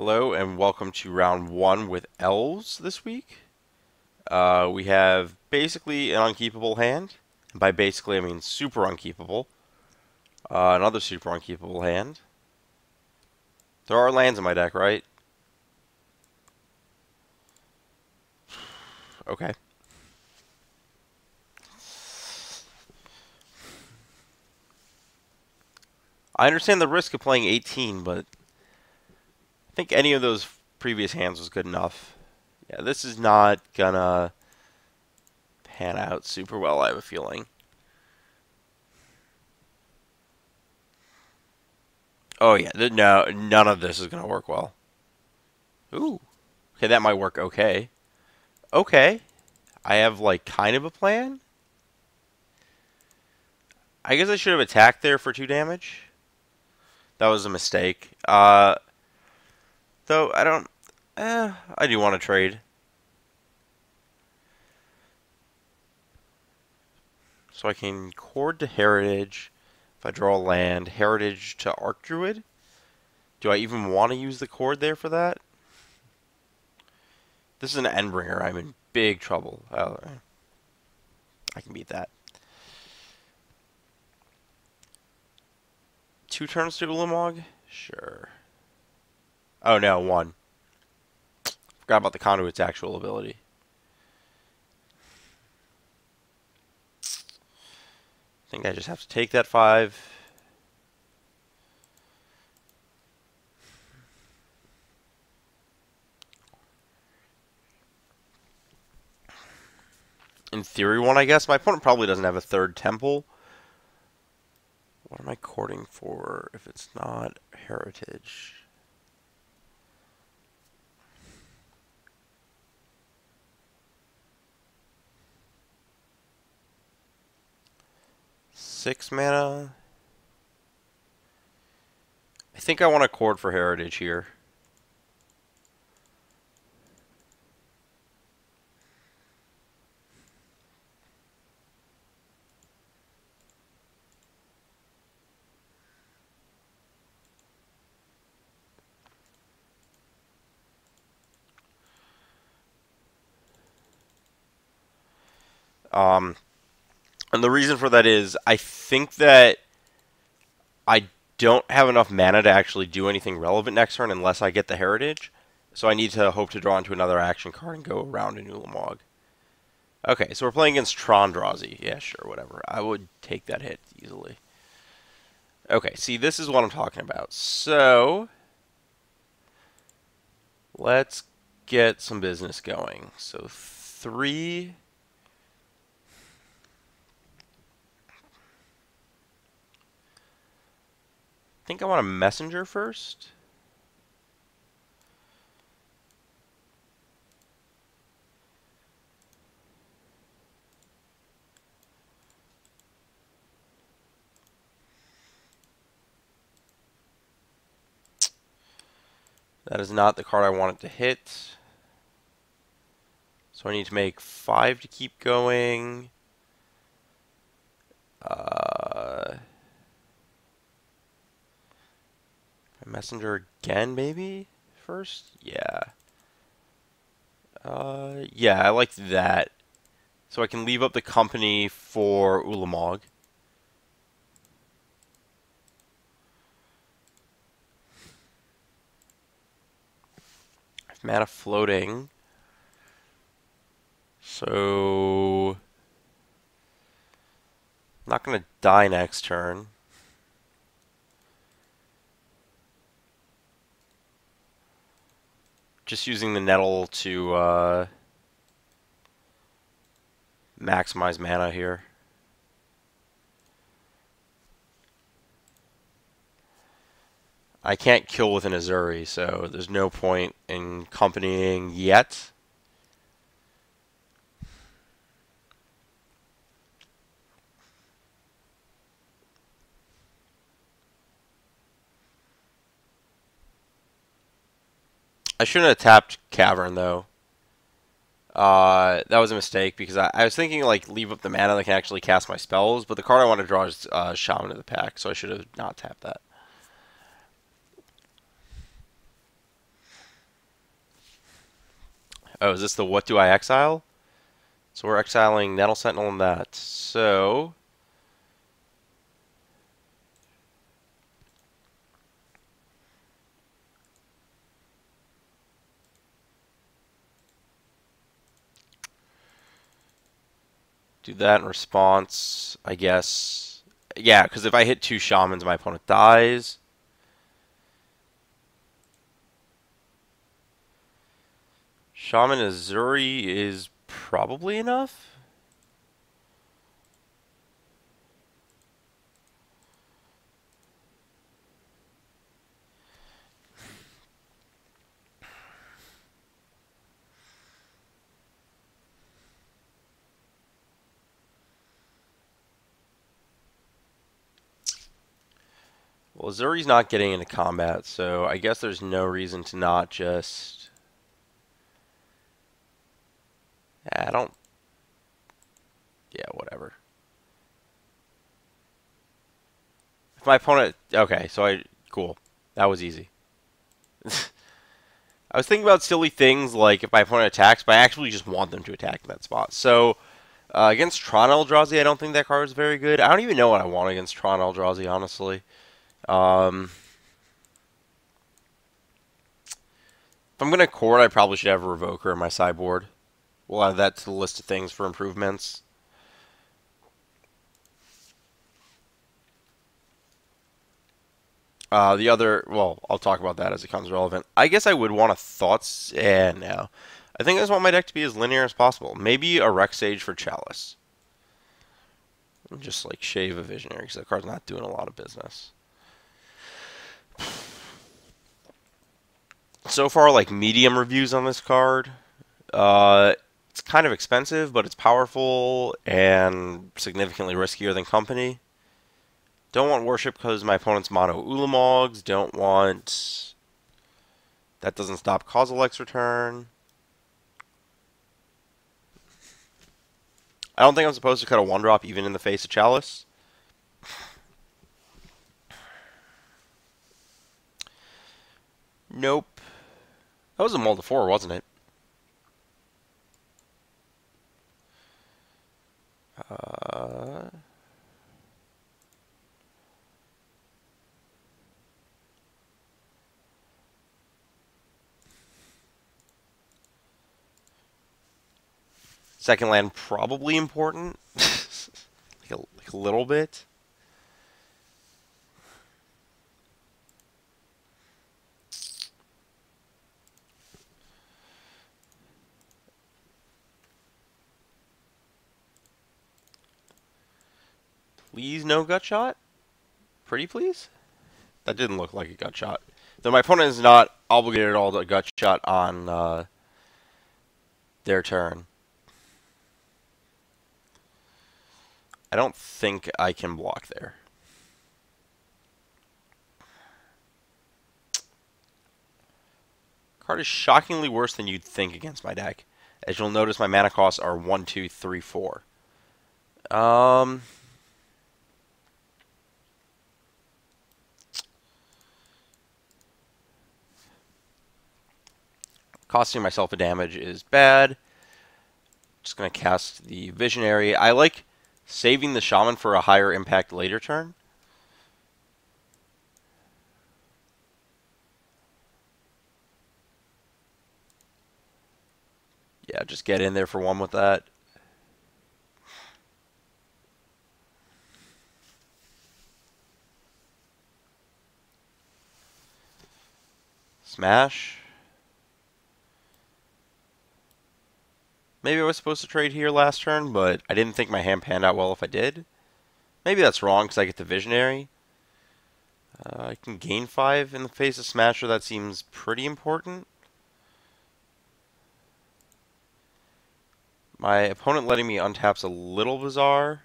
Hello and welcome to round one with elves this week. Uh, we have basically an unkeepable hand. By basically, I mean super unkeepable. Uh, another super unkeepable hand. There are lands in my deck, right? Okay. I understand the risk of playing 18, but think any of those previous hands was good enough. Yeah, this is not gonna pan out super well, I have a feeling. Oh yeah, no, none of this is gonna work well. Ooh, okay, that might work okay. Okay, I have like kind of a plan. I guess I should have attacked there for two damage. That was a mistake. Uh, though I don't. Eh, I do want to trade. So I can chord to Heritage. If I draw land, Heritage to Archdruid. Do I even want to use the chord there for that? This is an Endbringer. I'm in big trouble. Oh, I can beat that. Two turns to Ulamog? Sure. Oh no, one. Forgot about the conduit's actual ability. I think I just have to take that five. In theory, one, I guess. My opponent probably doesn't have a third temple. What am I chording for if it's not heritage? Six mana. I think I want a chord for heritage here. Um, and the reason for that is I think that I don't have enough mana to actually do anything relevant next turn unless I get the Heritage. So I need to hope to draw into another action card and go around a Ulamog. Okay, so we're playing against Trondrazi. Yeah, sure, whatever. I would take that hit easily. Okay, see, this is what I'm talking about. So, let's get some business going. So, three think I want a messenger first. That is not the card I wanted to hit. So I need to make five to keep going. Uh, Messenger again, maybe? First? Yeah. Uh, yeah, I like that. So I can leave up the company for Ulamog. mana floating. So... I'm not going to die next turn. Just using the nettle to uh, maximize mana here. I can't kill with an Ezuri, so there's no point in companying yet. I shouldn't have tapped Cavern, though. Uh, that was a mistake, because I, I was thinking, like, leave up the mana that can actually cast my spells, but the card I want to draw is uh, Shaman of the Pack, so I should have not tapped that. Oh, is this the What Do I Exile? So we're exiling Nettle Sentinel and that. So, do that in response, I guess. Yeah, because if I hit two shamans, my opponent dies. Shaman Ezuri is probably enough. Well, Ezuri's not getting into combat, so I guess there's no reason to not just... I don't... Yeah, whatever. If my opponent... Okay, so I... Cool. That was easy. I was thinking about silly things like if my opponent attacks, but I actually just want them to attack in that spot. So, uh, against Tron Eldrazi, I don't think that card is very good. I don't even know what I want against Tron Eldrazi, honestly. Um, if I'm going to chord, I probably should have a Revoker in my sideboard. We'll add that to the list of things for improvements. Uh, the other, well, I'll talk about that as it comes relevant. I guess I would want a Thoughts, and yeah, no. I think I just want my deck to be as linear as possible. Maybe a Rec Sage for Chalice. Just like shave a Visionary, because that card's not doing a lot of business. So far, like medium reviews on this card. Uh, it's kind of expensive, but it's powerful and significantly riskier than Company. Don't want Worship because my opponent's mono Ulamogs. Don't want... That doesn't stop Kozilek's return. I don't think I'm supposed to cut a one drop even in the face of Chalice. Nope. That was a Mold of 4, wasn't it? Uh... Second land probably important. like, a, like a little bit. Please no gut shot? Pretty please? That didn't look like a gut shot. Though my opponent is not obligated at all to gut shot on uh, their turn. I don't think I can block there. Card is shockingly worse than you'd think against my deck. As you'll notice, my mana costs are 1, 2, 3, 4. Um... Costing myself a damage is bad. Just going to cast the Visionary. I like saving the Shaman for a higher impact later turn. Yeah, just get in there for one with that. Smash. Maybe I was supposed to trade here last turn, but I didn't think my hand panned out well if I did. Maybe that's wrong because I get the Visionary. Uh, I can gain 5 in the face of Smasher. That seems pretty important. My opponent letting me untap's a little bizarre.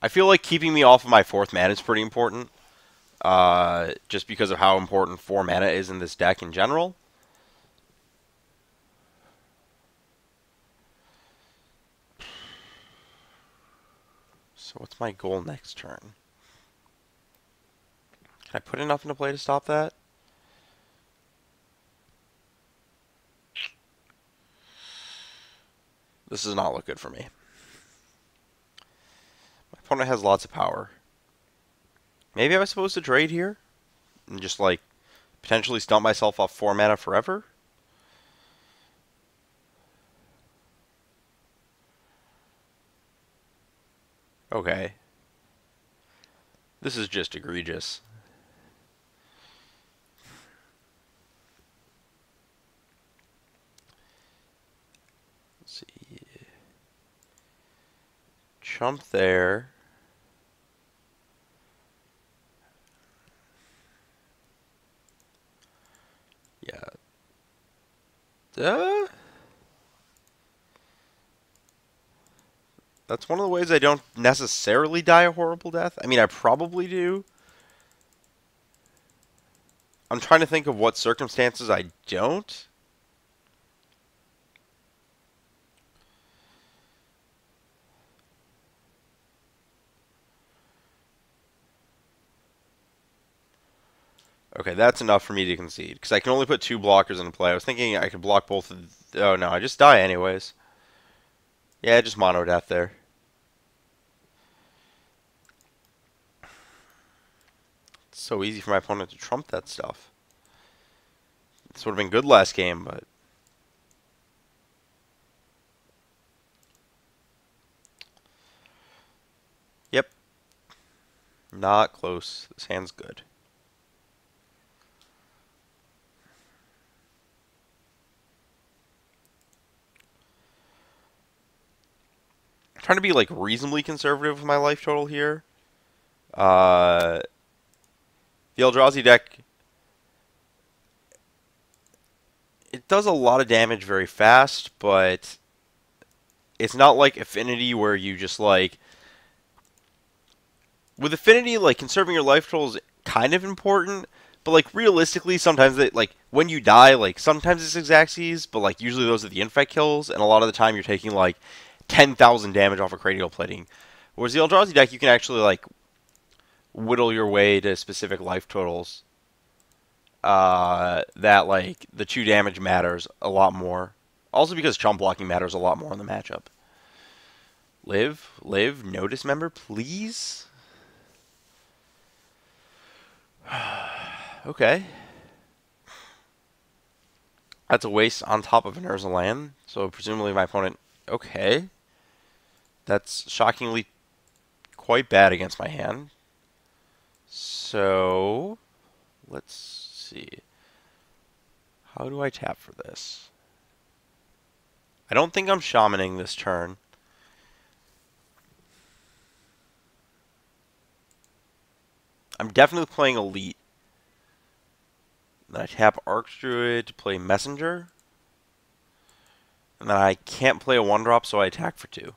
I feel like keeping me off of my fourth mana is pretty important. uh, just because of how important four mana is in this deck in general. So what's my goal next turn? Can I put enough into play to stop that? This does not look good for me. Opponent has lots of power. Maybe I was supposed to trade here? And just, like, potentially stump myself off 4 mana forever? Okay. This is just egregious. Let's see. Chump there. Yeah. Uh, that's one of the ways I don't necessarily die a horrible death. I mean, I probably do. I'm trying to think of what circumstances I don't. Okay, that's enough for me to concede. Because I can only put two blockers into play. I was thinking I could block both. Oh, no, I just die anyways. Yeah, just mono death there. It's so easy for my opponent to trump that stuff. This would have been good last game, but... Yep. Not close. This hand's good. trying to be like reasonably conservative with my life total here. Uh, the Eldrazi deck it does a lot of damage very fast, but it's not like Affinity where you just like with Affinity like conserving your life total is kind of important, but like realistically sometimes it like when you die like sometimes it's Xyzes, but like usually those are the infect kills and a lot of the time you're taking like 10,000 damage off of cranial plating. Whereas the Eldrazi deck, you can actually like whittle your way to specific life totals. Uh, that like the two damage matters a lot more. Also because chump blocking matters a lot more in the matchup. Live, live, no dismember, please. okay. That's a waste on top of an Urza land. So presumably my opponent. Okay. That's shockingly quite bad against my hand. So, let's see. How do I tap for this? I don't think I'm shamaning this turn. I'm definitely playing Elite. Then I tap Archdruid to play Messenger. And then I can't play a 1-drop, so I attack for 2.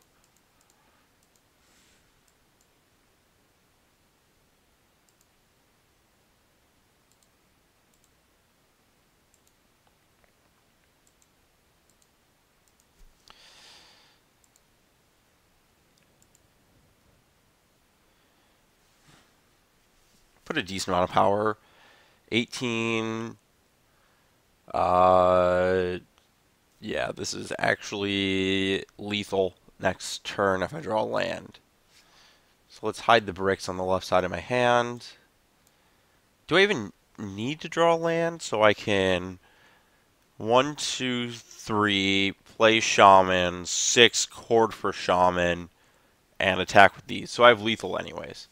Put a decent amount of power. 18. Uh, yeah, this is actually lethal next turn if I draw land. So let's hide the bricks on the left side of my hand. Do I even need to draw land so I can one, two, three, play shaman, six chord for shaman, and attack with these. So I have lethal anyways.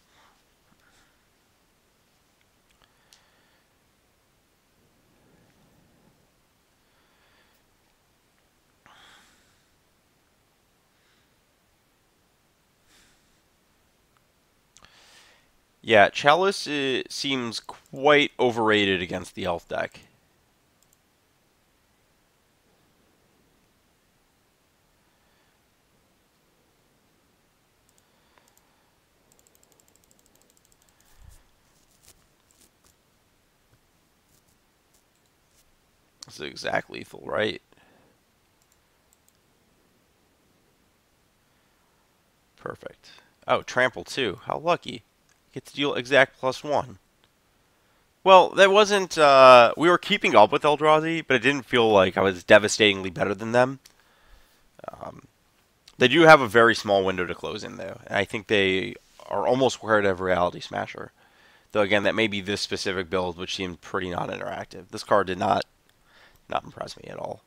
Yeah, Chalice uh, seems quite overrated against the Elf deck. This is exact lethal, right? Perfect. Oh, trample too. How lucky. Get to deal exact plus one. Well, that wasn't. Uh, we were keeping up with Eldrazi, but it didn't feel like I was devastatingly better than them. Um, they do have a very small window to close in, though, and I think they are almost squared of Reality Smasher. Though again, that may be this specific build, which seemed pretty non-interactive. This card did not not impress me at all.